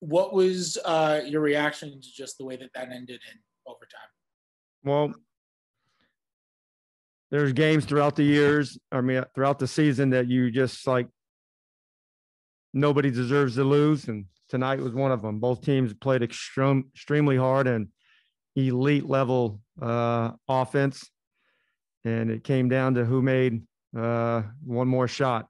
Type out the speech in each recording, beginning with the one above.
what was uh, your reaction to just the way that that ended in overtime? Well, there's games throughout the years, I mean, throughout the season that you just like nobody deserves to lose, and tonight was one of them. Both teams played extreme, extremely hard and elite level uh, offense, and it came down to who made uh, one more shot.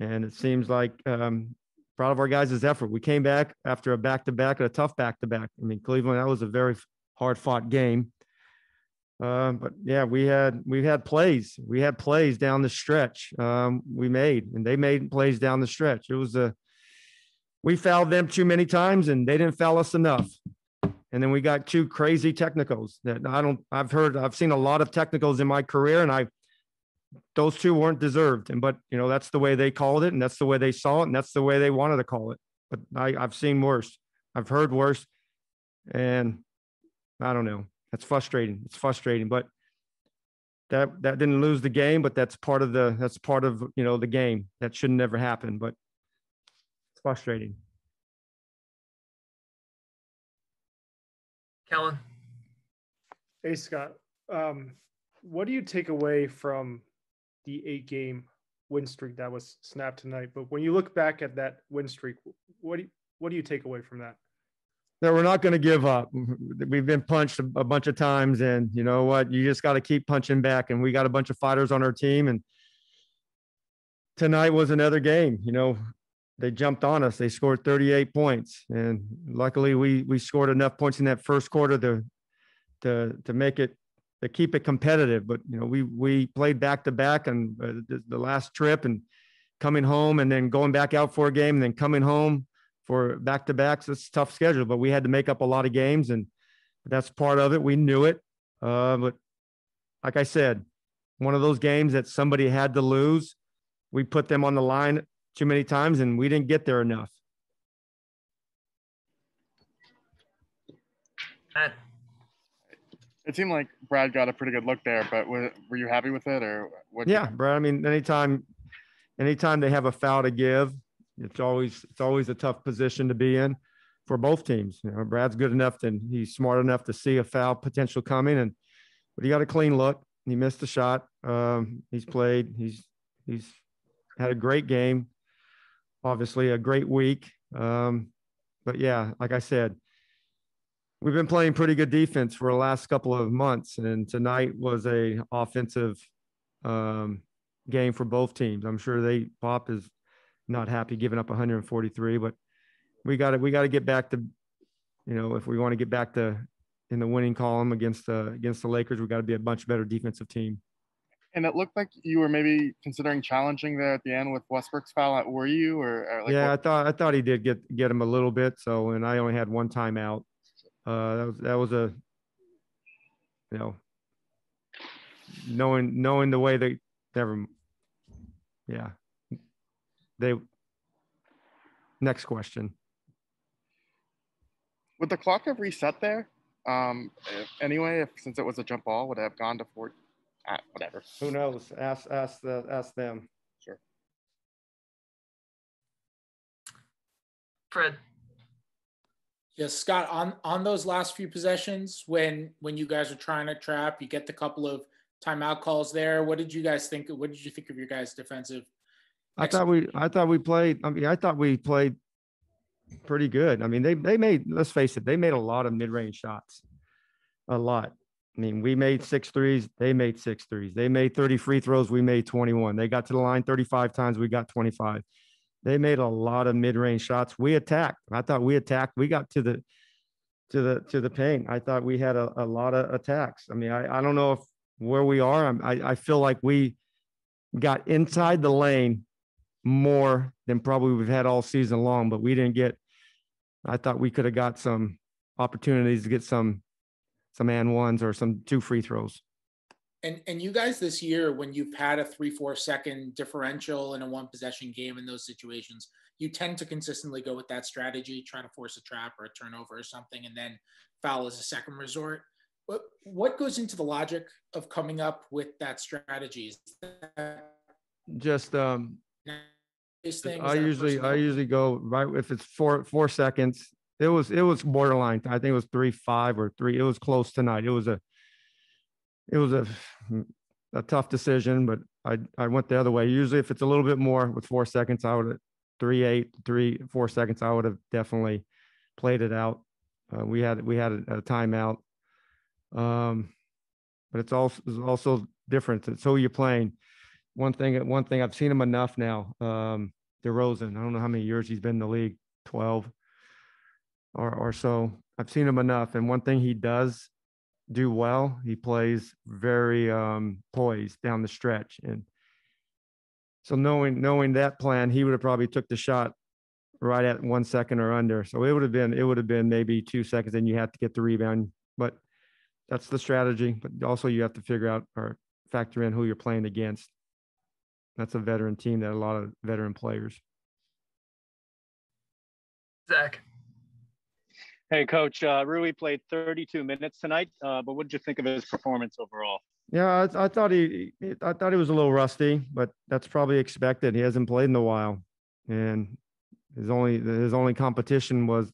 And it seems like um, proud of our guys' effort. We came back after a back to back and a tough back to back. I mean, Cleveland, that was a very hard fought game. Uh, but yeah, we had we had plays. We had plays down the stretch. Um, we made, and they made plays down the stretch. It was a we fouled them too many times, and they didn't foul us enough. And then we got two crazy technicals that I don't. I've heard. I've seen a lot of technicals in my career, and I those two weren't deserved. And but you know that's the way they called it, and that's the way they saw it, and that's the way they wanted to call it. But I, I've seen worse. I've heard worse, and I don't know. That's frustrating. It's frustrating, but that that didn't lose the game, but that's part of the that's part of you know the game. That should never happen, but it's frustrating. Kellen. Hey Scott, um, what do you take away from the eight game win streak that was snapped tonight? But when you look back at that win streak, what do you, what do you take away from that? that we're not going to give up. We've been punched a, bunch of times, and you know what? You just got to keep punching back. And we got a bunch of fighters on our team, and tonight was another game. You know, they jumped on us. They scored 38 points, and luckily we we scored enough points in that first quarter to to to make it to keep it competitive. But you know, we we played back to back and uh, the, the last trip and coming home and then going back out for a game and then coming home for back to backs. It's a tough schedule, but we had to make up a lot of games, and that's part of it. We knew it, uh, but like I said, one of those games that somebody had to lose. We put them on the line too many times, and we didn't get there enough. Matt. It seemed like Brad got a pretty good look there, but were, were you happy with it or what? Yeah, Brad. I mean, anytime, anytime they have a foul to give, it's always it's always a tough position to be in for both teams. You know, Brad's good enough and he's smart enough to see a foul potential coming, and but he got a clean look. He missed the shot. Um, he's played. He's he's had a great game. Obviously, a great week. Um, but yeah, like I said, we've been playing pretty good defense for the last couple of months, and tonight was a offensive um, game for both teams. I'm sure they Pop is not happy giving up 143, but we got to we got to get back to, you know, if we want to get back to in the winning column against the against the Lakers, we got to be a much better defensive team. And it looked like you were maybe considering challenging there at the end with Westbrook's foul. Were you or, or like yeah, what? I thought I thought he did get get him a little bit. So and I only had one timeout. Uh, that was that was a, you know, knowing knowing the way they never, yeah, they next question. Would the clock have reset there? Um if, anyway if since it was a jump ball would it have gone to four ah, whatever. Who knows? Ask ask the ask them. Sure. Fred Yes, Scott. On on those last few possessions, when when you guys are trying to trap, you get the couple of timeout calls there. What did you guys think? What did you think of your guys' defensive I thought we I thought we played. I mean, I thought we played pretty good. I mean, they they made. Let's face it, they made a lot of mid range shots, a lot. I mean, we made six threes. They made six threes. They made 30 free throws. We made 21. They got to the line 35 times. We got 25. They made a lot of mid range shots. We attacked. I thought we attacked. We got to the to the to the paint. I thought we had a, a lot of attacks. I mean, I, I don't know if where we are. I'm, I I feel like we got inside the lane more than probably we've had all season long, but we didn't get. I thought we could have got some opportunities to get some some and ones or some two free throws. And and you guys this year, when you've had a three four second differential in a one possession game in those situations, you tend to consistently go with that strategy, try to force a trap or a turnover or something, and then foul as a second resort. What what goes into the logic of coming up with that strategy? Just um, This thing. I usually, I usually go right, if it's four, four seconds, it was, it was borderline. I think it was three, five or three. It was close tonight. It was a, it was a, a tough decision, but I, I went the other way. Usually if it's a little bit more with four seconds, I would, three, eight, three, four seconds, I would have definitely played it out. Uh, we had, we had a a timeout. Um, but it's also, it's also different. It's who you're playing. One thing, one thing, I've seen him enough now. Um, DeRozan, I don't know how many years he's been in the league, 12 or, or so. I've seen him enough. And one thing he does do well, he plays very um, poised down the stretch. And so knowing, knowing that plan, he would have probably took the shot right at one second or under. So it would have been, it would have been maybe two seconds and you have to get the rebound. But that's the strategy. But also you have to figure out or factor in who you're playing against. That's a veteran team that a lot of veteran players. Zach. Hey, Coach. Uh, Rui played 32 minutes tonight, uh, but what did you think of his performance overall? Yeah, I, I thought he, he- I thought he was a little rusty, but that's probably expected. He hasn't played in a while, and his only his only competition was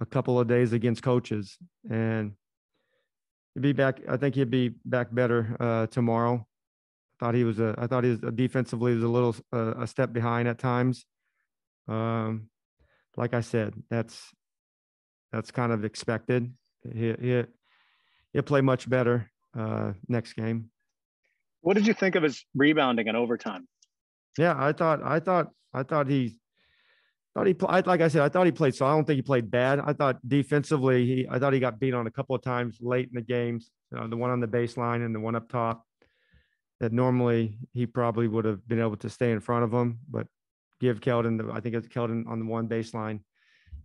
a couple of days against coaches, and he'd be back. I think he'd be back better uh, tomorrow. I thought he was a. I thought he was defensively was a little uh, a step behind at times. Um, like I said, that's that's kind of expected. He he he'll play much better uh, next game. What did you think of his rebounding in overtime? Yeah, I thought, I thought, I thought he, thought he, pl- I, like I said, I thought he played. So I don't think he played bad. I thought defensively, he, I thought he got beat on a couple of times late in the games. Uh, the one on the baseline and the one up top. That normally he probably would have been able to stay in front of him, but give Keldon, the, I think it's Keldon on the one baseline,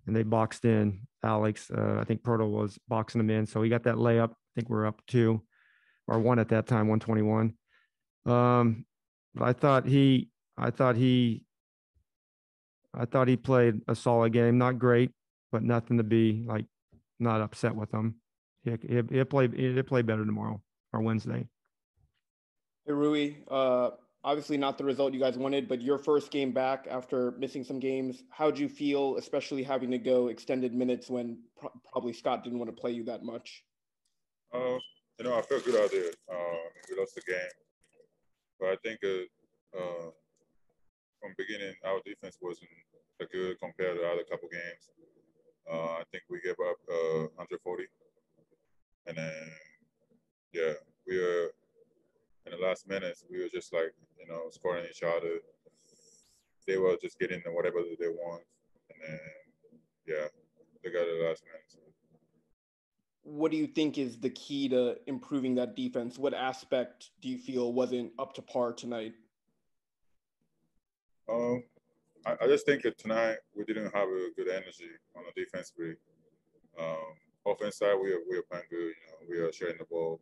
and they boxed in Alex. Uh, I think Poeltl was boxing him in, so he got that layup. I think we're up two or one at that time, one twenty one. Um, but I thought he, I thought he, I thought he played a solid game. Not great, but nothing to be like not upset with him. He he he'll play he'll play better tomorrow or Wednesday. Hey Rui, uh, obviously not the result you guys wanted, but your first game back after missing some games, how'd you feel, especially having to go extended minutes when pro- probably Scott didn't want to play you that much? Uh, you know, I felt good out there. Uh, we lost the game, but I think uh, uh, from beginning our defense wasn't good compared to the other couple games. Uh, I think we gave up uh, 140, and then yeah, we were in the last minutes. We were just like know scoring each other. They were just getting whatever they want, and then yeah, they got the last minutes. What do you think is the key to improving that defense? What aspect do you feel wasn't up to par tonight? Um, I, I just think that tonight we didn't have a good energy on the defense. We, um, offense side, we are we are playing good. You know, we are sharing the ball,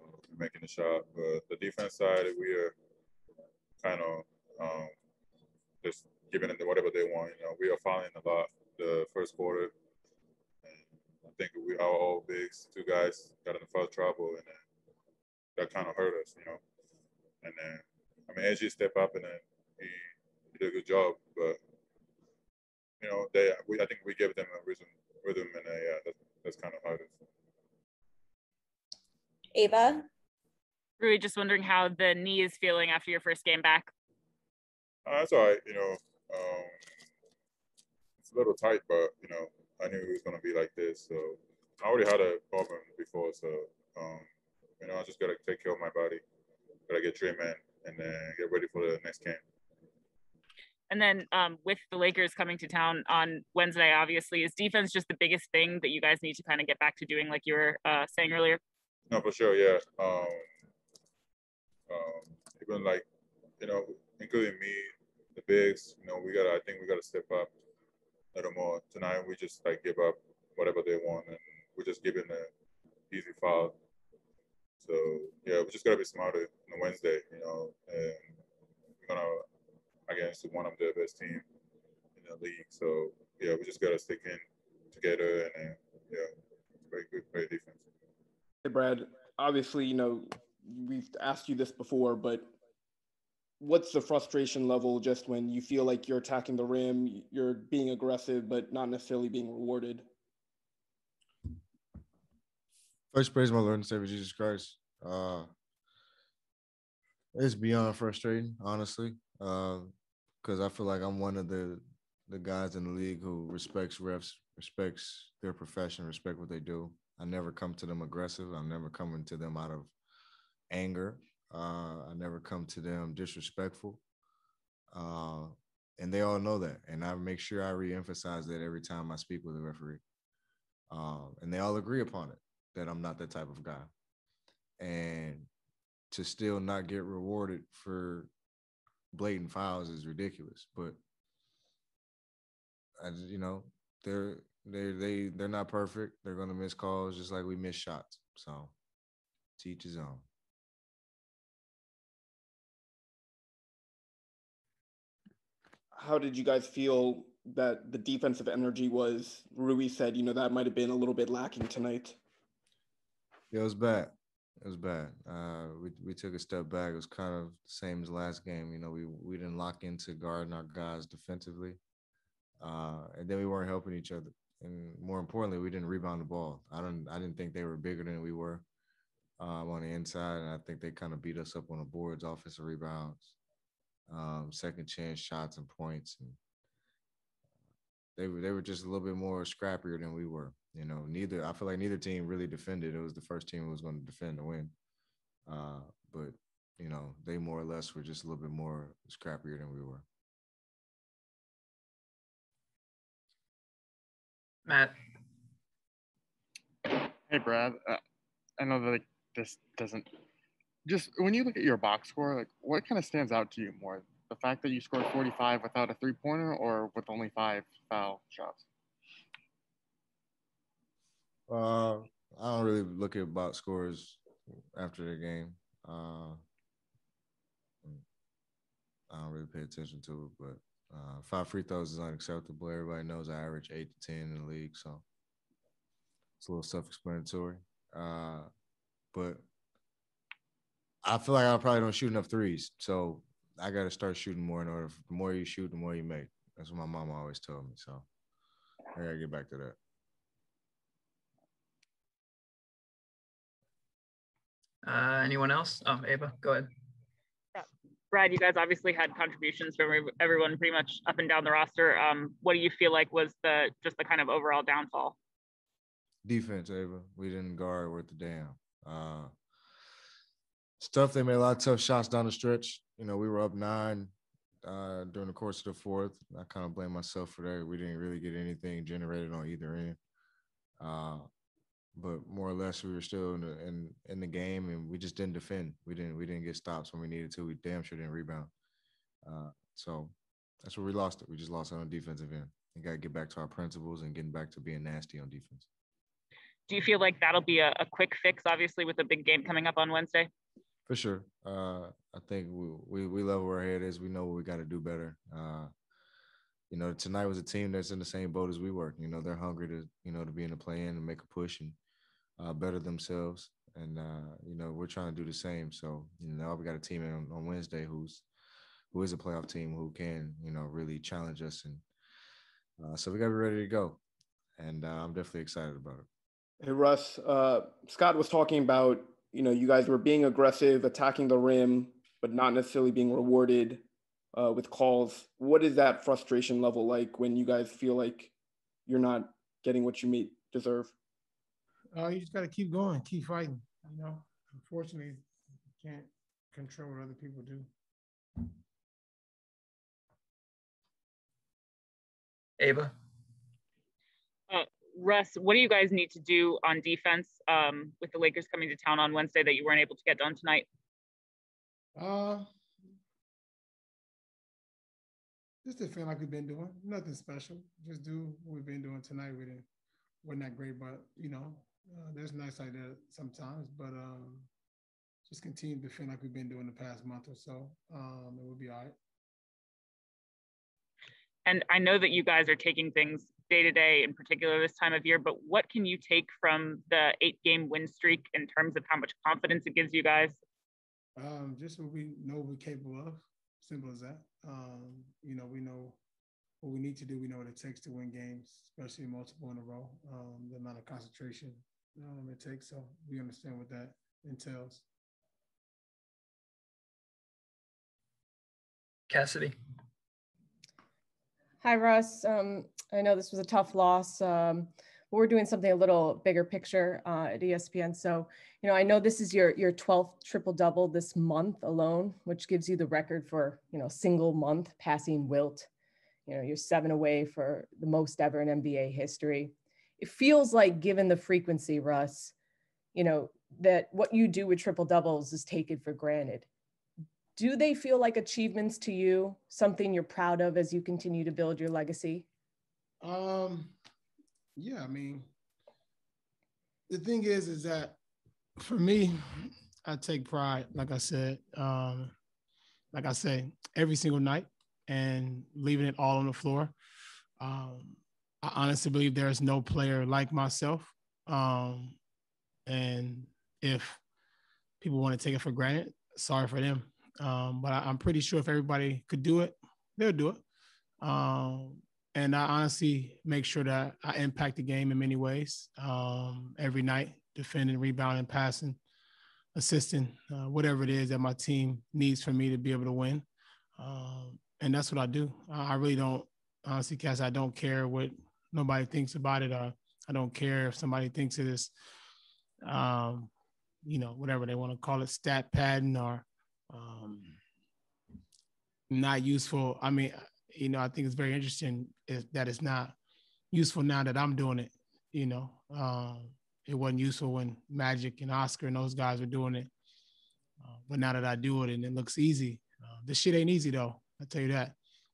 uh, making the shot. But the defense side, we are kind of um, just giving them whatever they want. You know, we are fouling a lot the first quarter. I think we our all bigs, two guys got in the foul trouble, and then that kind of hurt us. You know, and then I mean, AJ step up and then he he did a good job, but you know, they we I think we gave them a rhythm, rhythm, and uh, yeah, that, that's kind of hard. Ava, Rui, just wondering how the knee is feeling after your first game back. Uh, that's all right, you know. Um, it's a little tight, but you know, I knew it was gonna be like this, so I already had a problem before, so um, you know, I just gotta take care of my body, gotta get treatment, and then get ready for the next game. And then um, with the Lakers coming to town on Wednesday, obviously, is defense just the biggest thing that you guys need to kind of get back to doing, like you were uh, saying earlier? No, for sure, yeah. Um, um, even like, you know, including me, the bigs, you know, we gotta. I think we gotta step up a little more tonight. We just like give up whatever they want, and we're just giving the easy foul. So yeah, we just gotta be smarter on Wednesday, you know, and we're gonna against one of the best team in the league. So yeah, we just gotta stick in together, and then yeah, very good, great defense. Hey Brad, obviously, you know, we've asked you this before, but what's the frustration level just when you feel like you're attacking the rim, you're being aggressive, but not necessarily being rewarded? First, praise my Lord and Savior Jesus Christ. Uh, it's beyond frustrating, honestly, because uh, I feel like I'm one of the the guys in the league who respects refs, respects their profession, respect what they do. I never come to them aggressive. I'm never coming to them out of anger. Uh, I never come to them disrespectful. Uh, and they all know that. And I make sure I reemphasize that every time I speak with a referee. Uh, and they all agree upon it that I'm not that type of guy. And to still not get rewarded for blatant fouls is ridiculous. But I, you know, they're they they they're not perfect. They're gonna miss calls just like we miss shots. So teach his own. How did you guys feel that the defensive energy was? Rui said, you know, that might have been a little bit lacking tonight. Yeah, it was bad. It was bad. Uh, we we took a step back. It was kind of the same as last game. You know, we we didn't lock into guarding our guys defensively, uh, and then we weren't helping each other. And more importantly, we didn't rebound the ball. I don't. I didn't think they were bigger than we were um, on the inside, and I think they kind of beat us up on the boards, offensive rebounds, um, second chance shots and points, and they were they were just a little bit more scrappier than we were. You know, neither I feel like neither team really defended. It was the first team who was going to defend to win. Uh, but you know, they more or less were just a little bit more scrappier than we were. Matt. Hey, Brad. Uh, I know that like, this doesn't just when you look at your box score, like what kind of stands out to you more? The fact that you scored 45 without a three pointer or with only five foul shots? Uh, I don't really look at box scores after the game. Uh, I don't really pay attention to it, but uh, five free throws is unacceptable. Everybody knows I average eight to ten in the league, so it's a little self-explanatory. Uh, but I feel like I probably don't shoot enough threes, so I got to start shooting more. In order, the more you shoot, the more you make. That's what my mom always told me. So I got to get back to that. Uh, anyone else? Oh, Ava, go ahead. Yeah. Brad, you guys obviously had contributions from everyone pretty much up and down the roster. Um, what do you feel like was the just the kind of overall downfall? Defense, Ava. We didn't guard worth the damn. Uh, stuff. They made a lot of tough shots down the stretch. You know, we were up nine uh, during the course of the fourth. I kind of blame myself for that. We didn't really get anything generated on either end. Uh, but more or less we were still in the in, in the game and we just didn't defend. We didn't we didn't get stops when we needed to. We damn sure didn't rebound. Uh, so that's where we lost it. We just lost it on defensive end. We got to get back to our principles and getting back to being nasty on defense. Do you feel like that'll be a, a quick fix, obviously, with the big game coming up on Wednesday? For sure. Uh, I think we, we we love where our head is. We know what we got to do better. Uh, you know, tonight was a team that's in the same boat as we were. You know, they're hungry to you know to be in the play in and make a push and uh, better themselves. And uh, you know, we're trying to do the same. So you know, we got a team on, on Wednesday who's who is a playoff team who can you know really challenge us, and uh, so we got to be ready to go. And uh, I'm definitely excited about it. Hey Russ, Scott was talking about you know you guys were being aggressive, attacking the rim, but not necessarily being rewarded uh, with calls. What is that frustration level like when you guys feel like you're not getting what you may deserve? uh, you just got to keep going, keep fighting. You know, unfortunately, you can't control what other people do. Ava. Russ, what do you guys need to do on defense um, with the Lakers coming to town on Wednesday that you weren't able to get done tonight? Uh, just defend like we've been doing. Nothing special. Just do what we've been doing tonight. We didn't wasn't that great, but you know, uh, there's nights like that sometimes, but um, just continue to defend like we've been doing the past month or so. Um, it will be all right. And I know that you guys are taking things day to day, in particular this time of year. But what can you take from the eight-game win streak in terms of how much confidence it gives you guys? Um, just what we know we're capable of. Simple as that. Um, you know, we know what we need to do. We know what it takes to win games, especially multiple in a row. Um, the amount of concentration um, it takes. So we understand what that entails. Cassidy. Hi, Russ. Um, I know this was a tough loss. Um, but we're doing something a little bigger picture uh, at ESPN. So, you know, I know this is your your 12th triple double this month alone, which gives you the record for you know single month passing Wilt. You know, you're seven away for the most ever in NBA history. It feels like, given the frequency, Russ, you know, that what you do with triple doubles is taken for granted. Do they feel like achievements to you, something you're proud of as you continue to build your legacy? Um, yeah, I mean, the thing is, is that for me, I take pride, like I said, um, like I say, every single night and leaving it all on the floor. Um, I honestly believe there is no player like myself. Um, and if people want to take it for granted, sorry for them. Um, but I, am pretty sure if everybody could do it, they'll do it. Um, and I honestly make sure that I impact the game in many ways um, every night, defending, rebounding, passing, assisting, uh, whatever it is that my team needs for me to be able to win. Um, and that's what I do. I really don't, honestly, Cass, I don't care what nobody thinks about it. Or I don't care if somebody thinks it is, um, you know, whatever they want to call it, stat padding or um, not useful. I mean, you know, I think it's very interesting that it's not useful now that I'm doing it. You know, um, it wasn't useful when Magic and Oscar and those guys were doing it. Uh, but now that I do it and it looks easy, uh, this shit ain't easy though. I tell you that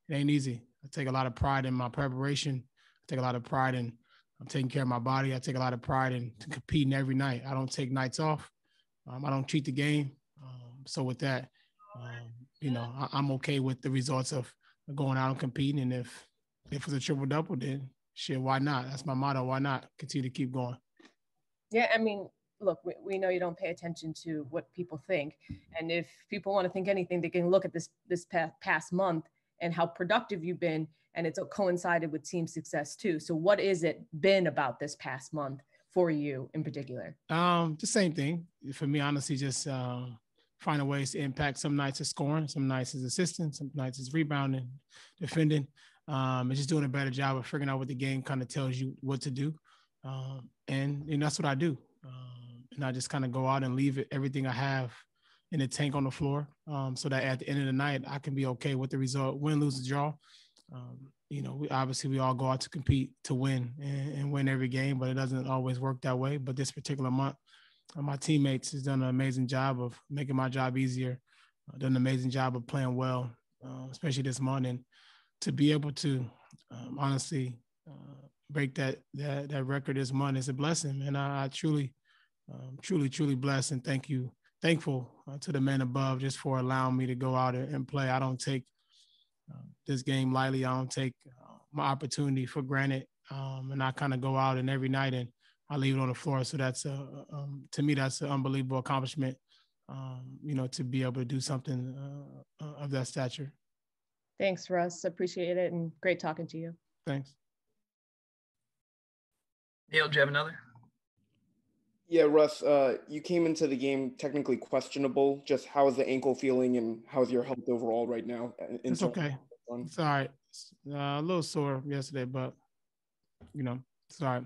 it ain't easy. I take a lot of pride in my preparation. I take a lot of pride in I'm taking care of my body. I take a lot of pride in competing every night. I don't take nights off. Um, I don't cheat the game. So with that, um, you know, I, am okay with the results of going out and competing. And if if it's a triple double, then shit, why not? That's my motto. Why not continue to keep going? Yeah, I mean, look, we, we know you don't pay attention to what people think, and if people want to think anything, they can look at this this past, past month and how productive you've been, and it's coincided with team success too. So, what is it been about this past month for you in particular? Um, the same thing for me, honestly, just um, finding ways to impact. Some nights is scoring, some nights is assisting, some nights is rebounding, defending, um, and just doing a better job of figuring out what the game kind of tells you what to do. Um, and, and that's what I do. Um, and I just kind of go out and leave it, everything I have in the tank on the floor um, so that at the end of the night, I can be okay with the result, win, lose, draw. Um, you know, we obviously we all go out to compete to win and, and, win every game, but it doesn't always work that way. But this particular month, my teammates has done an amazing job of making my job easier, uh, done an amazing job of playing well, uh, especially this morning. To be able to um, honestly uh, break that, that that record this month is a blessing, and I, I truly, um, truly, truly blessed and thank you, thankful uh, to the man above just for allowing me to go out and play. I don't take uh, this game lightly. I don't take my opportunity for granted, um, and I kind of go out and every night and I leave it on the floor. So that's a, um, to me, that's an unbelievable accomplishment. Um, you know, to be able to do something uh, uh, of that stature. Thanks, Russ. Appreciate it, and great talking to you. Thanks. Neil, do you have another? Yeah, Russ, uh, you came into the game technically questionable. Just how is the ankle feeling, and how's your health overall right now? Uh, it's okay. It's all right. Uh, a little sore yesterday, but you know, it's all right.